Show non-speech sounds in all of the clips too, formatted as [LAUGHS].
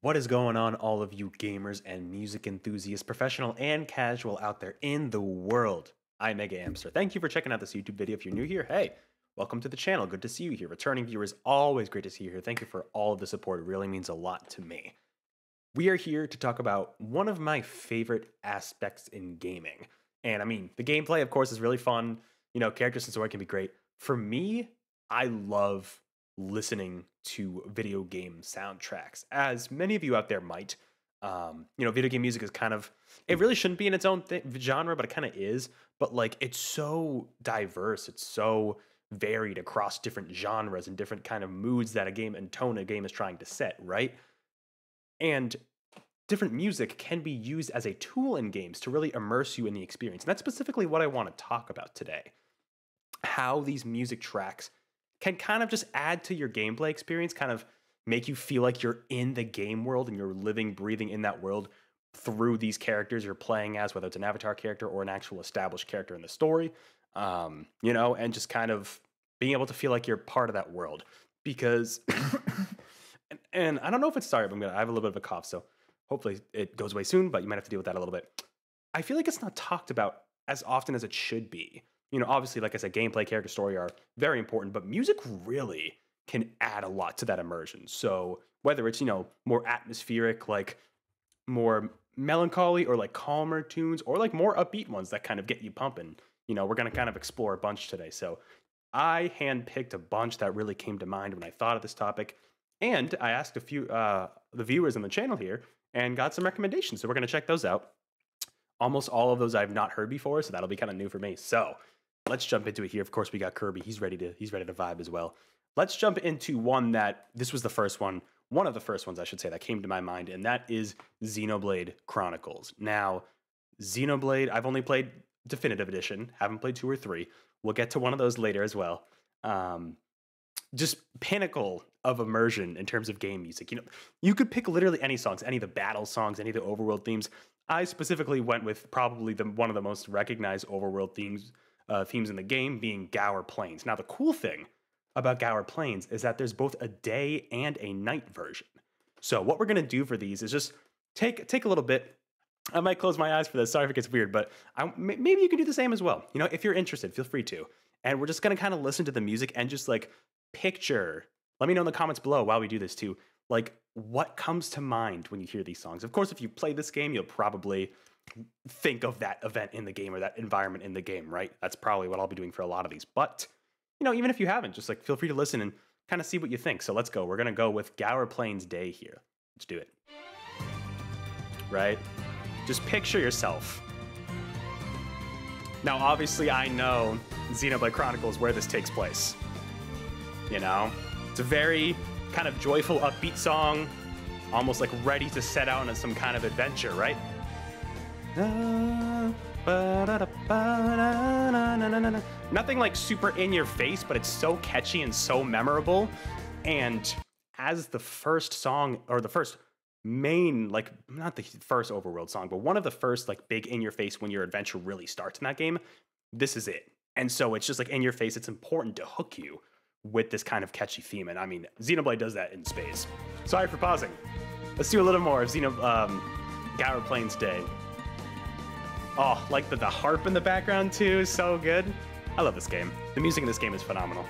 What is going on, all of you gamers and music enthusiasts, professional and casual out there in the world? I'm MegaAmpster. Thank you for checking out this YouTube video. If you're new here, hey, welcome to the channel. Good to see you here. Returning viewers, always great to see you here. Thank you for all of the support. It really means a lot to me. We are here to talk about one of my favorite aspects in gaming. And I mean, the gameplay, of course, is really fun. You know, characters and story can be great. For me, I love listening to video game soundtracks, as many of you out there might. Um, you know, video game music is kind of it really shouldn't be in its own th- genre, but it kind of is. But like, it's so diverse. It's so varied across different genres and different kind of moods that a game and tone a game is trying to set, right? And different music can be used as a tool in games to really immerse you in the experience. And that's specifically what I want to talk about today. How these music tracks can kind of just add to your gameplay experience, kind of make you feel like you're in the game world and you're living, breathing in that world through these characters you're playing as, whether it's an avatar character or an actual established character in the story, um, you know, and just kind of being able to feel like you're part of that world. Because, [COUGHS] and, and, I don't know if it's sorry, but I'm gonna, I have a little bit of a cough, so hopefully it goes away soon, but you might have to deal with that a little bit. I feel like it's not talked about as often as it should be you know, obviously, like I said, gameplay, character story are very important, but music really can add a lot to that immersion. So whether it's, you know, more atmospheric, like more melancholy or like calmer tunes or like more upbeat ones that kind of get you pumping, you know, we're going to kind of explore a bunch today. So I handpicked a bunch that really came to mind when I thought of this topic. And I asked a few, uh, the viewers on the channel here and got some recommendations. So we're going to check those out. Almost all of those I've not heard before, so that'll be kind of new for me. So let's jump into it here. Of course, we got Kirby. He's ready to he's ready to vibe as well. Let's jump into one that this was the first one, one of the first ones I should say that came to my mind, and that is Xenoblade Chronicles. Now, Xenoblade, I've only played Definitive Edition, haven't played two or three. We'll get to one of those later as well. Um, just pinnacle of immersion in terms of game music. You know, you could pick literally any songs, any of the battle songs, any of the overworld themes. I specifically went with probably the one of the most recognized overworld themes uh, themes in the game being Gaur Plains. Now, the cool thing about Gaur Plains is that there's both a day and a night version. So what we're gonna do for these is just take take a little bit. I might close my eyes for this. Sorry if it gets weird, but I, maybe you can do the same as well. You know, if you're interested, feel free to. And we're just gonna kind of listen to the music and just like picture. Let me know in the comments below while we do this too. Like what comes to mind when you hear these songs. Of course, if you play this game, you'll probably think of that event in the game or that environment in the game, right? That's probably what I'll be doing for a lot of these. But, you know, even if you haven't, just like feel free to listen and kind of see what you think. So let's go. We're going to go with Gaur Plains Day here. Let's do it. Right? Just picture yourself. Now, obviously, I know Xenoblade Chronicles where this takes place. You know? It's a very kind of joyful, upbeat song, almost like ready to set out on some kind of adventure, right? Nothing like super in your face, but it's so catchy and so memorable. And as the first song, or the first main, like, not the first overworld song, but one of the first, like, big in your face when your adventure really starts in that game, this is it. And so it's just like in your face, it's important to hook you with this kind of catchy theme. And I mean, Xenoblade does that in space. Sorry for pausing. Let's do a little more of Xeno, um, Gaur Plains Day. Oh, like the, the harp in the background too is so good. I love this game. The music in this game is phenomenal.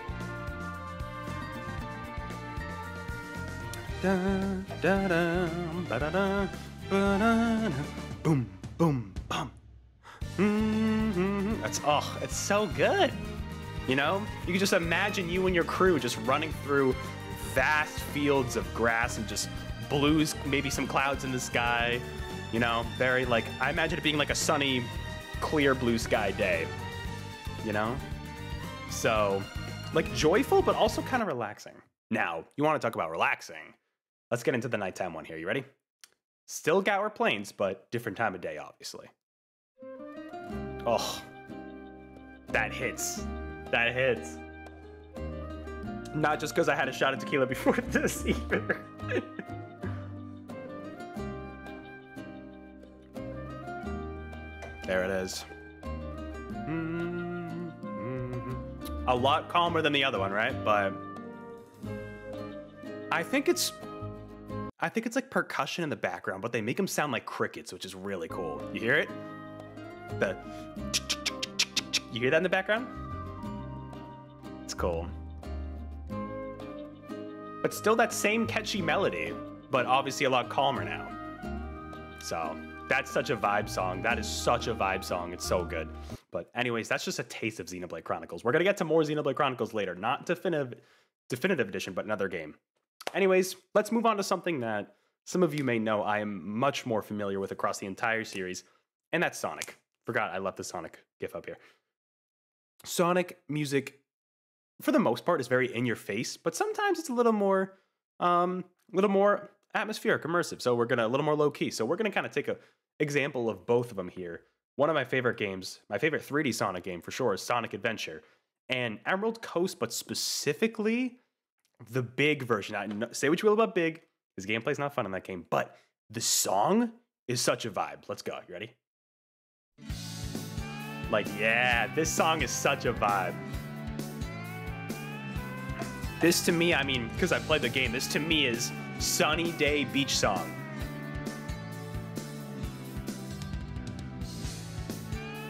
boom, boom, bum. Mm-hmm. That's oh, it's so good. You know, you can just imagine you and your crew just running through vast fields of grass and just blues, maybe some clouds in the sky, you know, very like, I imagine it being like a sunny, clear blue sky day. You know? So, like joyful, but also kind of relaxing. Now, you want to talk about relaxing. Let's get into the nighttime one here. You ready? Still Gaur Plains, but different time of day, obviously. Oh, that hits. That hits. Not just because I had a shot of tequila before [LAUGHS] this either. There it is. Mm-hmm. A lot calmer than the other one, right? But I think it's I think it's like percussion in the background, but they make them sound like crickets, which is really cool. You hear it? The you hear that in the background? It's cool. But still that same catchy melody, but obviously a lot calmer now. So that's such a vibe song. That is such a vibe song. It's so good. But anyways, that's just a taste of Xenoblade Chronicles. We're gonna get to more Xenoblade Chronicles later, not definitive definitive edition, but another game. Anyways, let's move on to something that some of you may know I am much more familiar with across the entire series, and that's Sonic. Forgot I left the Sonic GIF up here. Sonic music, for the most part, is very in your face, but sometimes it's a little more, um, a little more atmospheric, immersive. So we're gonna a little more low key. So we're gonna kind of take a example of both of them here. One of my favorite games, my favorite 3D Sonic game for sure, is Sonic Adventure, and Emerald Coast, but specifically the big version. I say what you will about big, his gameplay's not fun in that game, but the song is such a vibe. Let's go. You ready? Like, yeah, this song is such a vibe. This to me, I mean, because I played the game, this to me is sunny day beach song.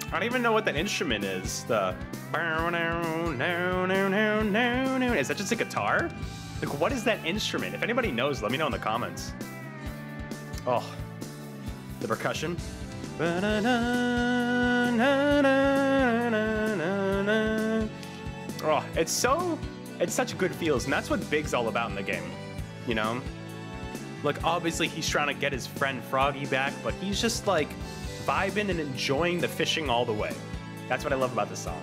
I don't even know what that instrument is. The is that just a guitar? Like, what is that instrument? If anybody knows, let me know in the comments. Oh, the percussion. Oh, it's so, it's such good feels, and that's what Big's all about in the game, you know? Like, obviously he's trying to get his friend Froggy back, but he's just like vibing and enjoying the fishing all the way. That's what I love about this song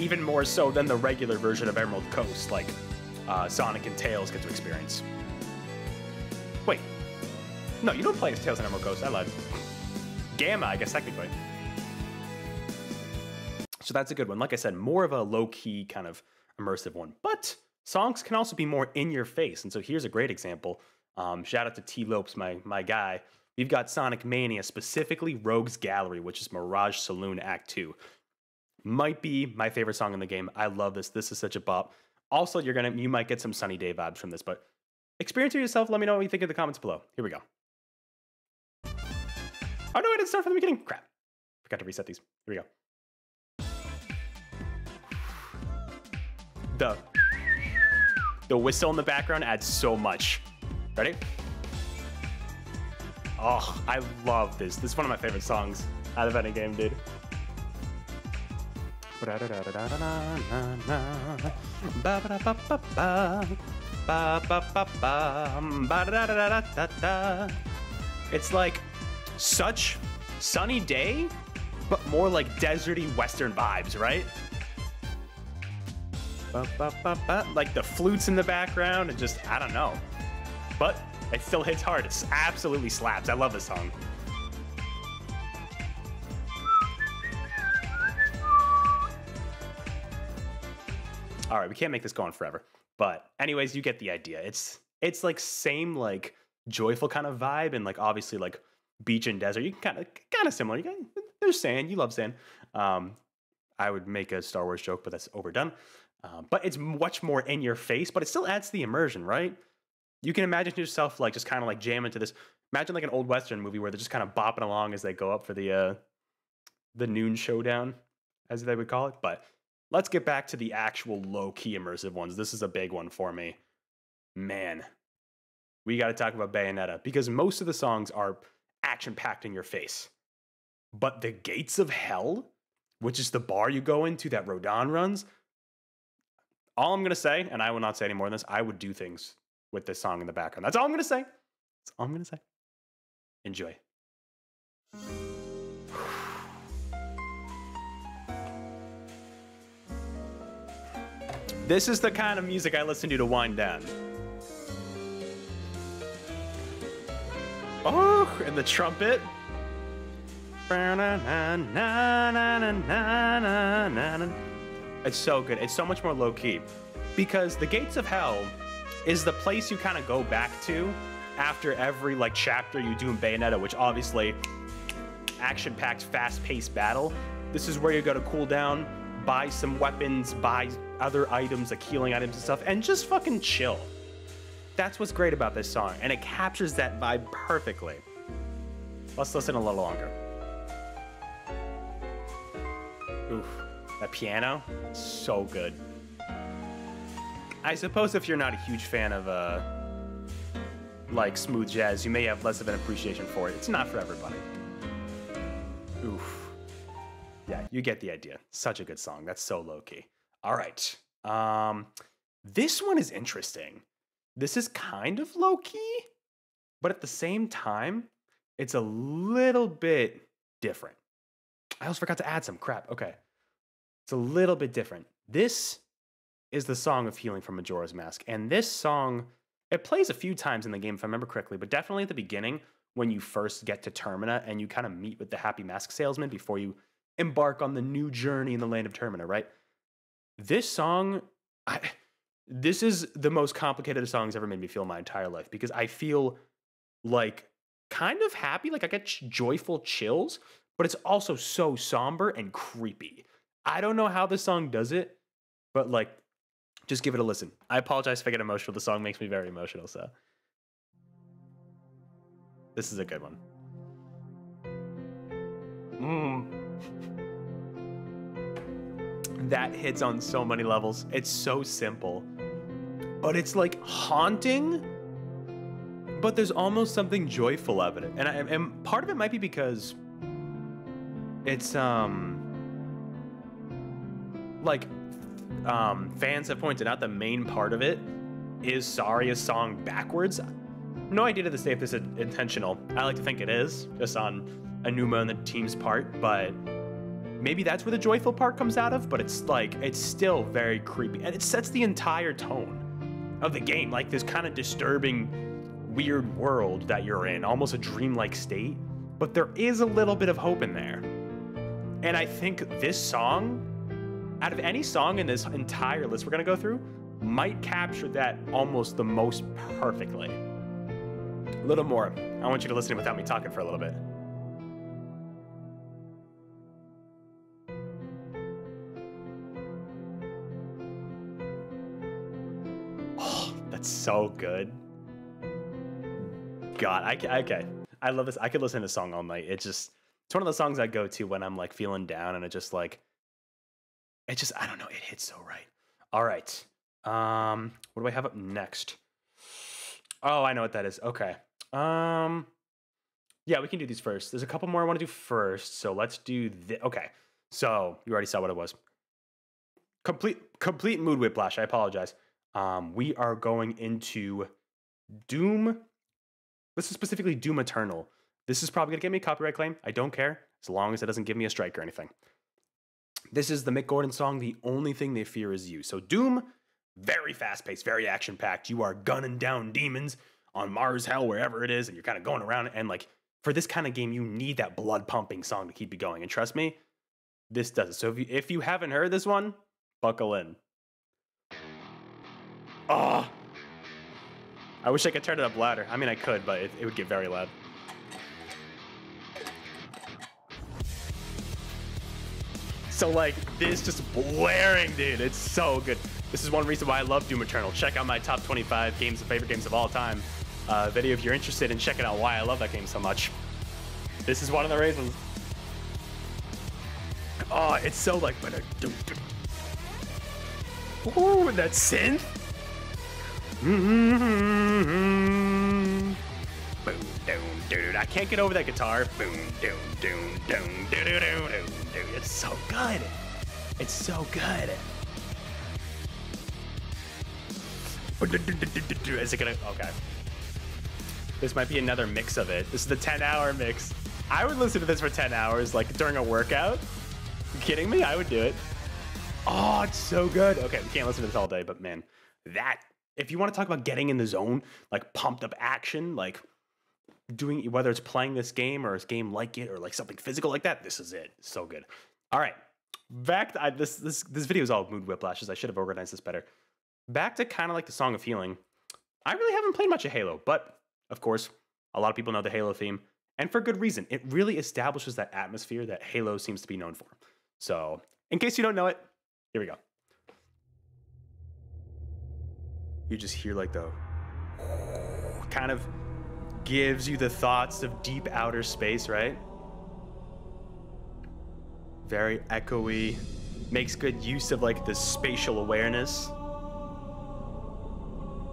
even more so than the regular version of Emerald Coast, like uh, Sonic and Tails get to experience. Wait, no, you don't play as Tails and Emerald Coast. I lied. Gamma, I guess technically. So that's a good one. Like I said, more of a low key kind of immersive one. But songs can also be more in your face. And so here's a great example. Um, shout out to Tee Lopes, my my guy. We've got Sonic Mania, specifically Rogue's Gallery, which is Mirage Saloon Act 2 might be my favorite song in the game. I love this. This is such a bop. Also, you're gonna you might get some sunny day vibes from this, but experience it yourself. Let me know what you think in the comments below. Here we go. Oh no, I didn't start from the beginning. Crap. Forgot to reset these. Here we go. The the whistle in the background adds so much. Ready? Oh, I love this. This is one of my favorite songs out of any game, dude. It's like such sunny day, but more like deserty western vibes, right? Like the flutes in the background and just, I don't know. But it still hits hard. It absolutely slaps. I love this song. All right, we can't make this go on forever. But anyways, you get the idea. It's it's like same like joyful kind of vibe and like obviously like beach and desert. You can kind of kind of similar. You can, there's sand. You love sand. Um, I would make a Star Wars joke, but that's overdone. Um, but it's much more in your face, but it still adds to the immersion, right? You can imagine yourself like just kind of like jamming to this. Imagine like an old western movie where they're just kind of bopping along as they go up for the uh, the noon showdown, as they would call it. But let's get back to the actual low key immersive ones. This is a big one for me. Man, we got to talk about Bayonetta because most of the songs are action packed in your face. But the Gates of Hell, which is the bar you go into that Rodin runs, all I'm to say, and I will not say any more than this, I would do things with this song in the background. That's all I'm going to say. That's all I'm going to say. Enjoy. This is the kind of music I listen to to wind down. Oh, and the trumpet. It's so good. It's so much more low key. Because the Gates of Hell is the place you kind of go back to after every like chapter you do in Bayonetta, which obviously action-packed, fast-paced battle. This is where you go to cool down, buy some weapons, buy other items like healing items and stuff, and just fucking chill. That's what's great about this song, and it captures that vibe perfectly. Let's listen a little longer. Oof, that piano, so good. I suppose if you're not a huge fan of uh, like smooth jazz, you may have less of an appreciation for it. It's not for everybody. Oof. Yeah, you get the idea. Such a good song. That's so low key. All right. Um, this one is interesting. This is kind of low key, but at the same time, it's a little bit different. I almost forgot to add some crap. Okay. It's a little bit different. This is the song of healing from Majora's Mask. And this song, it plays a few times in the game, if I remember correctly, but definitely at the beginning when you first get to Termina and you kind of meet with the Happy Mask salesman before you embark on the new journey in the land of Termina, right? This song, I, this is the most complicated song ever made me feel my entire life because I feel like kind of happy, like I get joyful chills, but it's also so somber and creepy. I don't know how this song does it, but like just give it a listen. I apologize if I get emotional. The song makes me very emotional, so. This is a good one. Mm. That hits on so many levels. It's so simple, but it's like haunting. But there's almost something joyful of it, and, I, and part of it might be because it's um like um, fans have pointed out the main part of it is Saria's song backwards. No idea to this day if this is intentional. I like to think it is, just on Aonuma and the team's part, but maybe that's where the joyful part comes out of, but it's like, it's still very creepy. And it sets the entire tone of the game, like this kind of disturbing, weird world that you're in, almost a dreamlike state. But there is a little bit of hope in there. And I think this song out of any song in this entire list we're gonna go through, might capture that almost the most perfectly. A little more. I want you to listen without me talking for a little bit. Oh, that's so good. God, I okay. I love this. I could listen to this song all night. It's just it's one of the songs I go to when I'm like feeling down and it just like it just I don't know, it hits so right. All right. Um, what do I have up next? Oh, I know what that is. Okay. Um, yeah, we can do these first. There's a couple more I want to do first, so let's do this. Okay. So you already saw what it was. Complete complete mood whiplash. I apologize. Um, we are going into Doom. This is specifically Doom Eternal. This is probably gonna get me a copyright claim. I don't care as long as it doesn't give me a strike or anything. This is the Mick Gordon song, The Only Thing They Fear Is You. So, Doom, very fast paced, very action packed. You are gunning down demons on Mars, hell, wherever it is, and you're kind of going around. And, like, for this kind of game, you need that blood pumping song to keep you going. And trust me, this does it. So, if you, if you haven't heard this one, buckle in. Oh, I wish I could turn it up louder. I mean, I could, but it, it would get very loud. So like this just blaring, dude. It's so good. This is one reason why I love Doom Eternal. Check out my top 25 games, and favorite games of all time uh, video if you're interested in checking out why I love that game so much. This is one of the reasons. Oh, it's so like, ooh, that synth. Mm-hmm. Boom, doom, doo, I can't get over that guitar. Boom, doom, doom, doom, doo, doo, doo, doo. It's so good. It's so good. Is it gonna? Okay. This might be another mix of it. This is the 10 hour mix. I would listen to this for 10 hours, like during a workout. You kidding me? I would do it. Oh, it's so good. Okay, we can't listen to this all day, but man, that, if you want to talk about getting in the zone, like pumped up action, like doing, whether it's playing this game or a game like it or like something physical like that, this is it. So good. All right, back to I, this this this video is all mood whiplashes. I should have organized this better. Back to kind of like the Song of Healing. I really haven't played much of Halo, but of course, a lot of people know the Halo theme, and for good reason. It really establishes that atmosphere that Halo seems to be known for. So, in case you don't know it, here we go. You just hear like the kind of gives you the thoughts of deep outer space, right? Very echoey, makes good use of like the spatial awareness.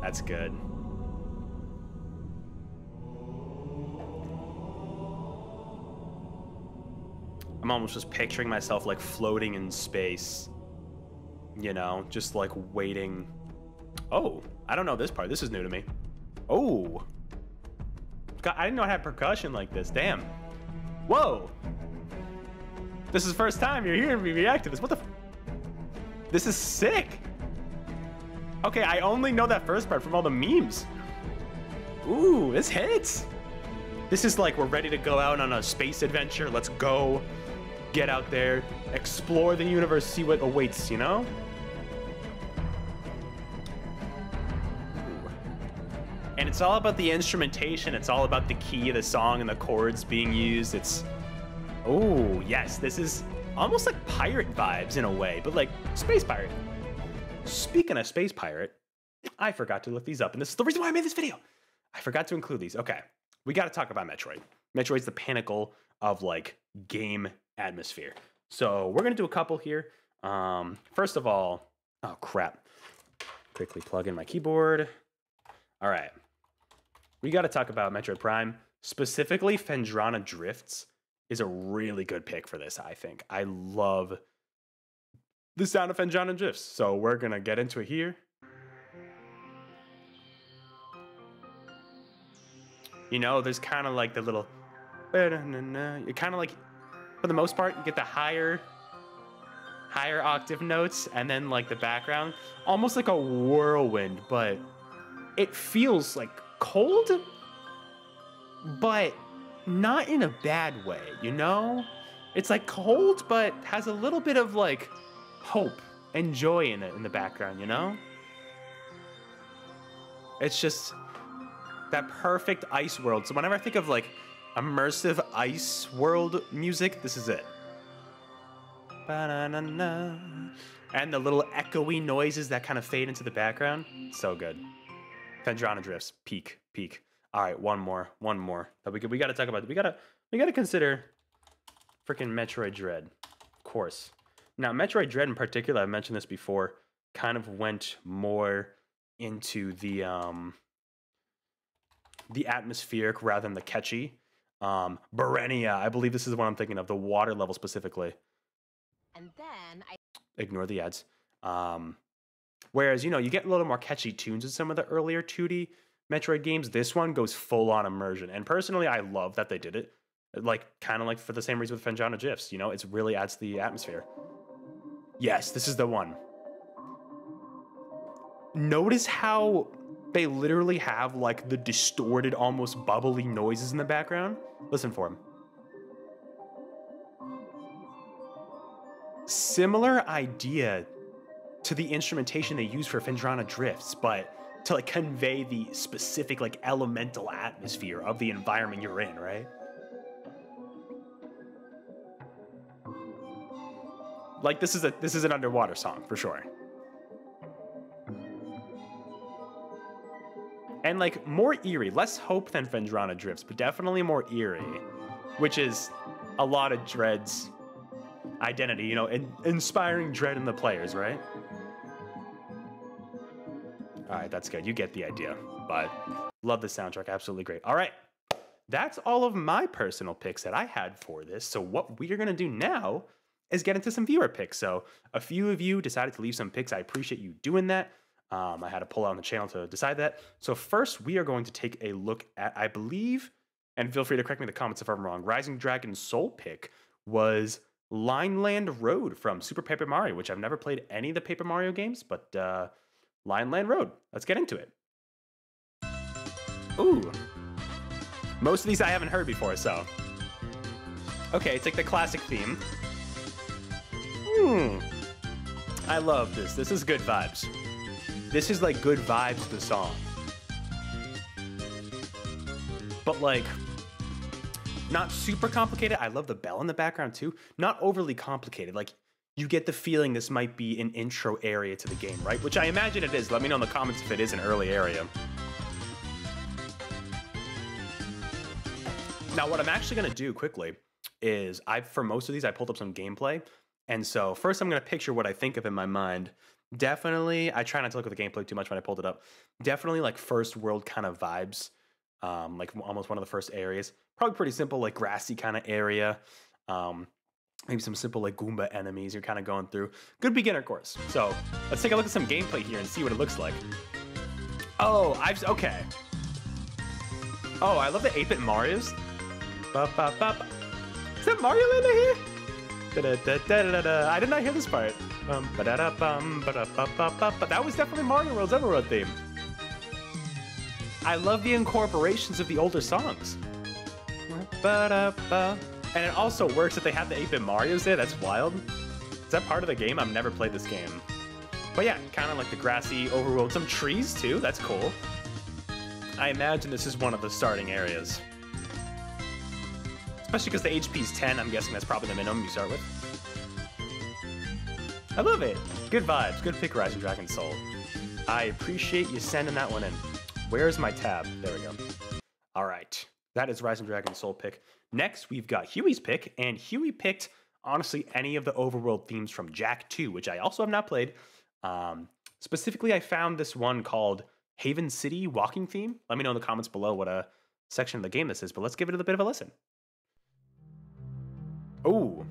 That's good. I'm almost just picturing myself like floating in space. You know, just like waiting. Oh, I don't know this part. This is new to me. Oh. I didn't know I had percussion like this. Damn. Whoa. This is the first time you're hearing me react to this. What the? this is sick. Okay, I only know that first part from all the memes. Ooh, this hits. This is like we're ready to go out on a space adventure. Let's go. Get out there, explore the universe, see what awaits, you know? And it's all about the instrumentation. It's all about the key of the song and the chords being used. It's, oh, yes, this is almost like pirate vibes in a way, but like space pirate. Speaking of space pirate, I forgot to look these up, and this is the reason why I made this video. I forgot to include these. Okay, we got to talk about Metroid. Metroid's the pinnacle of like game atmosphere. So we're gonna do a couple here. Um, first of all, oh crap. Quickly plug in my keyboard. All right, we got to talk about Metroid Prime. Specifically, Phendrana Drifts is a really good pick for this, I think. I love the sound of Phendrana Drifts. So we're going to get into it here. You know, there's kind of like the little, you kind of like, for the most part, you get the higher, higher octave notes and then like the background, almost like a whirlwind, but it feels like cold, but not in a bad way, you know? It's like cold, but has a little bit of like hope and joy in it in the background, you know? It's just that perfect ice world. So whenever I think of like immersive ice world music, this is it. And the little echoey noises that kind of fade into the background. So good. Phendrana drifts. Peak. Peak. All right, one more. One more. That we we got to talk about. We got to we got to consider freaking Metroid Dread. Of course. Now, Metroid Dread in particular, I've mentioned this before, kind of went more into the um the atmospheric rather than the catchy. Um Burenia, I believe this is what I'm thinking of, the water level specifically. And then I ignore the ads. Um Whereas, you know, you get a little more catchy tunes in some of the earlier 2D Metroid games. This one goes full on immersion. And personally, I love that they did it. Like, kind of like for the same reason with Phendrana Drifts, you know, it really adds to the atmosphere. Yes, this is the one. Notice how they literally have like the distorted, almost bubbly noises in the background. Listen for them. Similar idea to the instrumentation they use for Phendrana Drifts, but to like convey the specific like elemental atmosphere of the environment you're in, right? Like this is a this is an underwater song for sure. And like more eerie, less hope than Phendrana Drifts, but definitely more eerie, which is a lot of Dread's identity, you know, in, inspiring Dread in the players, right? All right, that's good. You get the idea. But love the soundtrack. Absolutely great. All right. That's all of my personal picks that I had for this. So, what we are going to do now is get into some viewer picks. So, a few of you decided to leave some picks. I appreciate you doing that. Um, I had to pull out on the channel to decide that. So, first, we are going to take a look at, I believe, and feel free to correct me in the comments if I'm wrong, Rising Dragon Soul pick was Lineland Road from Super Paper Mario, which I've never played any of the Paper Mario games, but uh, Lineland Road. Let's get into it. Ooh. Most of these I haven't heard before, so. Okay, it's like the classic theme. Hmm. I love this. This is good vibes. This is like good vibes the song. But like, not super complicated. I love the bell in the background too. Not overly complicated. Like, you get the feeling this might be an intro area to the game, right? Which I imagine it is. Let me know in the comments if it is an early area. Now, what I'm actually going to do quickly is I for most of these I pulled up some gameplay. And so first I'm going to picture what I think of in my mind. Definitely, I try not to look at the gameplay too much when I pulled it up. Definitely like first world kind of vibes. Um, like almost one of the first areas. Probably pretty simple, like grassy kind of area. Um, maybe some simple like Goomba enemies you're kind of going through. Good beginner course. So let's take a look at some gameplay here and see what it looks like. Oh, I've okay. Oh, I love the 8-bit Mario's. Ba, ba, ba, ba. Is that Mario Land here? Da, da, da, da, da, da. I did not hear this part. Um, ba, da, da, bum, ba, da, ba, ba, ba, but that was definitely Mario World's Everworld theme. I love the incorporations of the older songs. Ba, da, ba. And it also works that they have the 8-bit Marios there. That's wild. Is that part of the game? I've never played this game. But yeah, kind of like the grassy overworld. Some trees too. That's cool. I imagine this is one of the starting areas. Especially because the HP is 10, I'm guessing that's probably the minimum you start with. I love it. Good vibes. Good pick, Rise of Dragon Soul. I appreciate you sending that one in. Where's my tab? There we go. All right. That is Rise of Dragon Soul pick. Next, we've got Huey's pick, and Huey picked, honestly, any of the overworld themes from Jak 2, which I also have not played. Um, specifically, I found this one called Haven City Walking Theme. Let me know in the comments below what a section of the game this is, but let's give it a bit of a listen. Oh.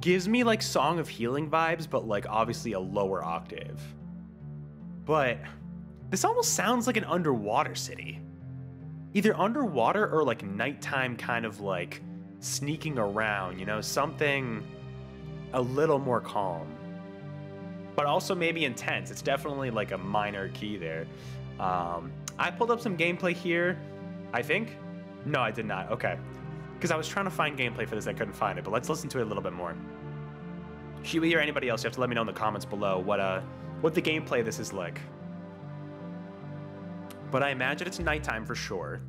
Gives me like Song of Healing vibes, but like obviously a lower octave. But this almost sounds like an underwater city. Either underwater or like nighttime kind of like sneaking around, you know, something a little more calm. But also maybe intense. It's definitely like a minor key there. Um, I pulled up some gameplay here. I think? No, I did not. Okay. Because I was trying to find gameplay for this, I couldn't find it. But let's listen to it a little bit more. Huey or anybody else, you have to let me know in the comments below what uh what the gameplay this is like. But I imagine it's nighttime for sure.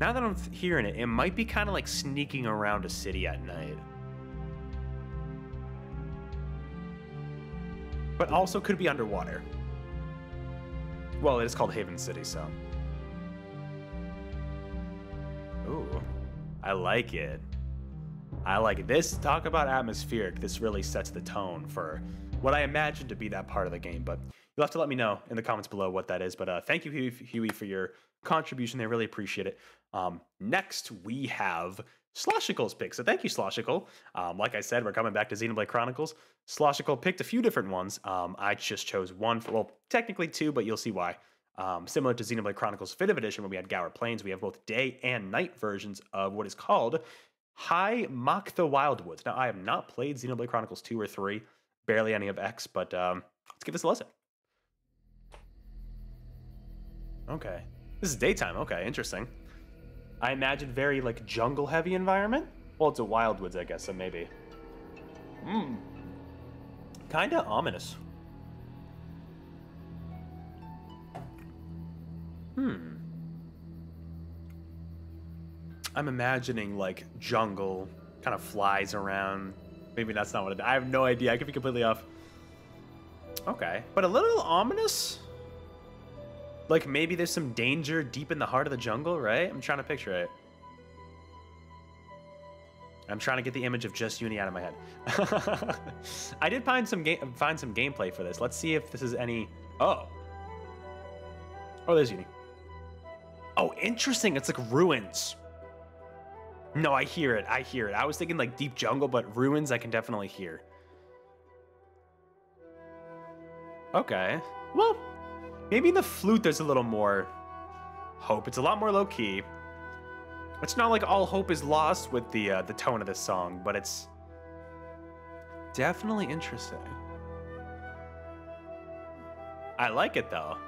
Now that I'm hearing it, it might be kind of like sneaking around a city at night. But also could be underwater. Well, it is called Haven City, so. Ooh, I like it. I like it. This, talk about atmospheric, this really sets the tone for what I imagine to be that part of the game, but you'll have to let me know in the comments below what that is. But uh, thank you, Huey, for your contribution there. Really appreciate it. Um, next, we have Sloshicle's pick. So thank you, Sloshicle. Um, like I said, we're coming back to Xenoblade Chronicles. Sloshicle picked a few different ones. Um, I just chose one for, well, technically two, but you'll see why. Um, similar to Xenoblade Chronicles 5th Edition, when we had Gaur Plains, we have both day and night versions of what is called High Mock the Wildwoods. Now, I have not played Xenoblade Chronicles 2 or 3, barely any of X, but um, let's give this a listen. Okay. This is daytime. Okay, interesting. I imagine very like jungle heavy environment. Well, it's a wildwoods, I guess, so maybe. Hmm. Kinda ominous. Hmm. I'm imagining like jungle, kind of flies around. Maybe that's not what it. I have no idea. I could be completely off. Okay, but a little ominous. Like maybe there's some danger deep in the heart of the jungle, right? I'm trying to picture it. I'm trying to get the image of just Uni out of my head. [LAUGHS] I did find some game find some gameplay for this. Let's see if this is any. Oh. Oh, there's Uni. Oh, interesting. It's like ruins. No, I hear it. I hear it. I was thinking like deep jungle, but ruins I can definitely hear. Okay. Well, maybe in the flute there's a little more hope. It's a lot more low key. It's not like all hope is lost with the uh, the tone of this song, but it's definitely interesting. I like it though.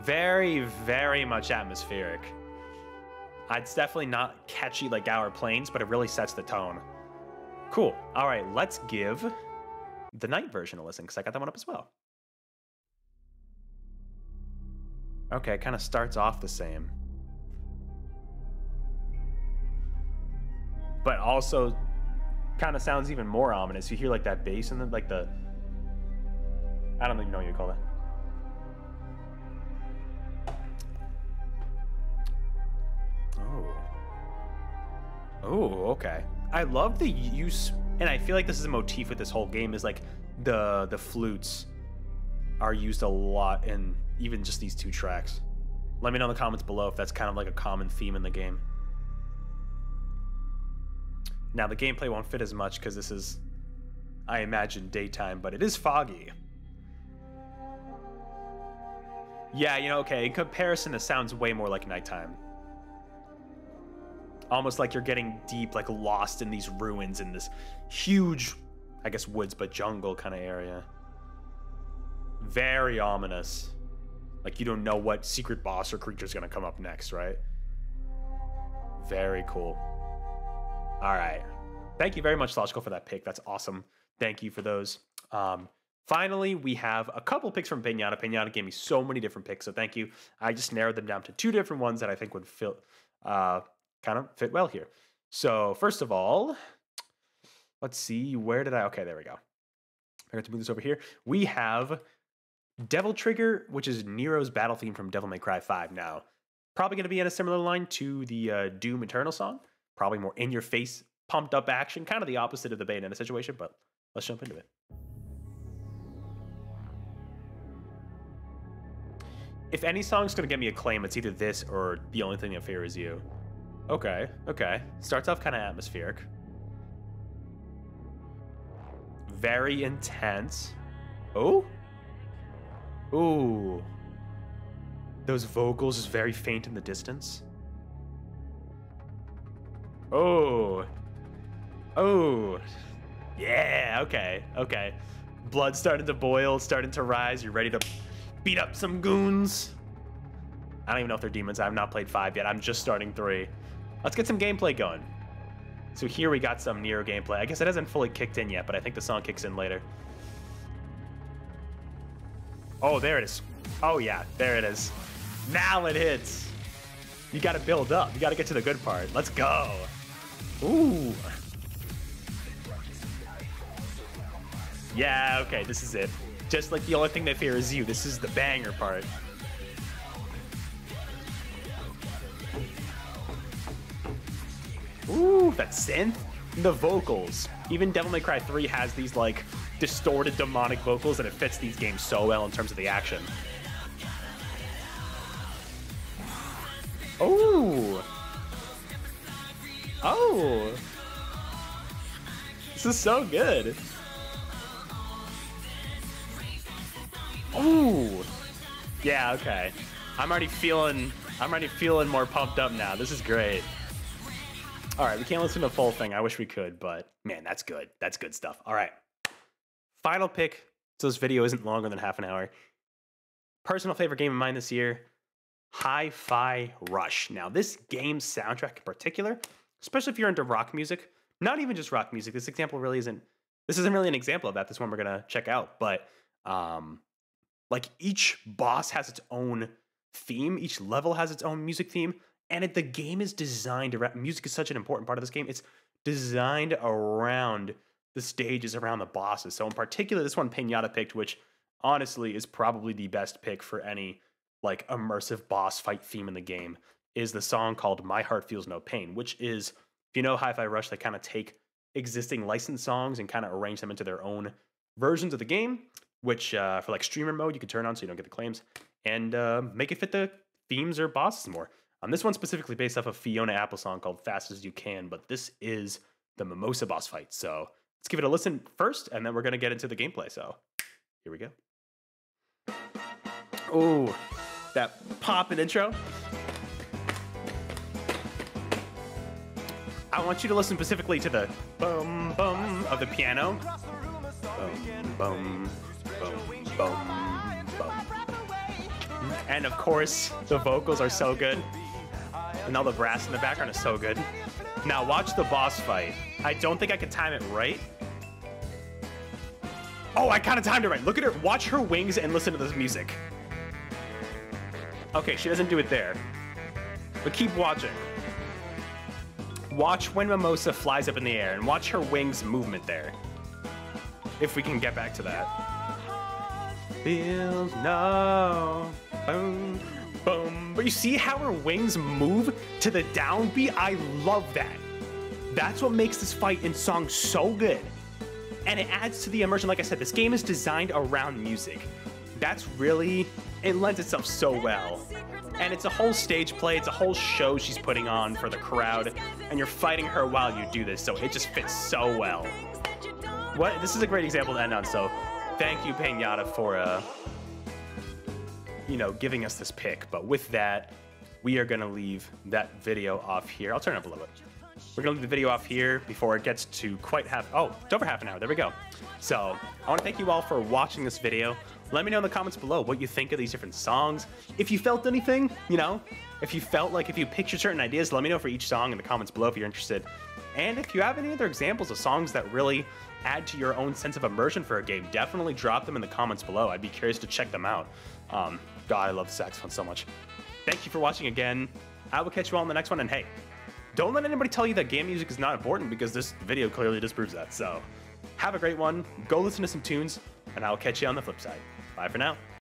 Very, very much atmospheric. It's definitely not catchy like Gaur Plains, but it really sets the tone. Cool. All right, let's give the night version a listen because I got that one up as well. Okay, it kind of starts off the same. But also kind of sounds even more ominous. You hear like that bass and then like the I don't even know what you call that. Oh. Oh, okay. I love the use and I feel like this is a motif with this whole game is like the the flutes are used a lot in even just these two tracks. Let me know in the comments below if that's kind of like a common theme in the game. Now the gameplay won't fit as much because this is, I imagine, daytime, but it is foggy. Yeah, you know, okay, in comparison, this sounds way more like nighttime. Almost like you're getting deep, like lost in these ruins in this huge, I guess woods, but jungle kind of area. Very ominous. Like you don't know what secret boss or creature is going to come up next, right? Very cool. All right. Thank you very much, Logical, for that pick. That's awesome. Thank you for those. Um, finally, we have a couple picks from Pinata. Pinata gave me so many different picks, so thank you. I just narrowed them down to two different ones that I think would fit, uh, kind of fit well here. So first of all, let's see, where did I? Okay, there we go. I got to move this over here. We have Devil Trigger, which is Nero's battle theme from Devil May Cry 5 now. Probably going to be in a similar line to the uh, Doom Eternal song. Probably more in your face, pumped up action, kind of the opposite of the Bayonetta situation, but let's jump into it. If any song's going to get me a claim, it's either this or The Only Thing That Fears You. Okay, okay. Starts off kind of atmospheric. Very intense. Oh? Ooh. Those vocals is very faint in the distance. Oh. Oh. Yeah, okay, okay. Blood starting to boil, starting to rise. You're ready to beat up some goons. I don't even know if they're demons. I have not played five yet. I'm just starting three. Let's get some gameplay going. So here we got some Nero gameplay. I guess it hasn't fully kicked in yet, but I think the song kicks in later. Oh, there it is. Oh, yeah, there it is. Now it hits. You got to build up. You got to get to the good part. Let's go. Ooh. Yeah, okay, this is it. Just like the only thing they fear is you. This is the banger part. Ooh, that synth. The vocals. Even Devil May Cry 3 has these, like, distorted demonic vocals and it fits these games so well in terms of the action. Oh. Oh. This is so good. Oh. Yeah, okay. I'm already feeling I'm already feeling more pumped up now. This is great. All right, we can't listen to the full thing. I wish we could, but man, that's good. That's good stuff. All right final pick, so this video isn't longer than half an hour. Personal favorite game of mine this year, Hi-Fi Rush. Now, this game's soundtrack in particular, especially if you're into rock music, not even just rock music. This example really isn't. This isn't really an example of that. This one we're gonna check out, but um, like each boss has its own theme. Each level has its own music theme, and it, the game is designed around. Music is such an important part of this game. It's designed around the stages around the bosses. So in particular, this one Pinata picked, which honestly is probably the best pick for any like immersive boss fight theme in the game, is the song called My Heart Feels No Pain, which is, if you know Hi-Fi Rush, they kind of take existing licensed songs and kind of arrange them into their own versions of the game, which uh, for like streamer mode, you can turn on so you don't get the claims and uh, make it fit the themes or bosses more. Um, this one specifically based off a Fiona Apple song called Fast As You Can, but this is the Mimosa boss fight. So let's give it a listen first, and then we're gonna get into the gameplay. So here we go. Oh, that pop and intro. I want you to listen specifically to the bum bum of the piano. Bum bum bum bum bum. And of course, the vocals are so good. And all the brass in the background is so good. Now watch the boss fight. I don't think I can time it right, Oh, I kind of timed it right. Look at her. Watch her wings and listen to this music. Okay, she doesn't do it there. But keep watching. Watch when Mimosa flies up in the air and watch her wings movement there. If we can get back to that. Feels no. Boom, boom. But you see how her wings move to the downbeat? I love that. That's what makes this fight in Song so good. And it adds to the immersion. Like I said, this game is designed around music. That's really, it lends itself so well. And it's a whole stage play, it's a whole show she's putting on for the crowd, and you're fighting her while you do this, so it just fits so well. What? This is a great example to end on, so thank you, Pinata, for, uh, you know, giving us this pick. But with that, we are gonna leave that video off here. I'll turn it up a little bit. We're gonna leave the video off here before it gets to quite half, oh, it's over half an hour, there we go. So, I wanna thank you all for watching this video. Let me know in the comments below what you think of these different songs. If you felt anything, you know, if you felt like if you pictured certain ideas, let me know for each song in the comments below if you're interested. And if you have any other examples of songs that really add to your own sense of immersion for a game, definitely drop them in the comments below. I'd be curious to check them out. Um, God, I love saxophone so much. Thank you for watching again. I will catch you all in the next one, and hey, don't let anybody tell you that game music is not important because this video clearly disproves that. So, have a great one, go listen to some tunes, and I'll catch you on the flip side. Bye for now.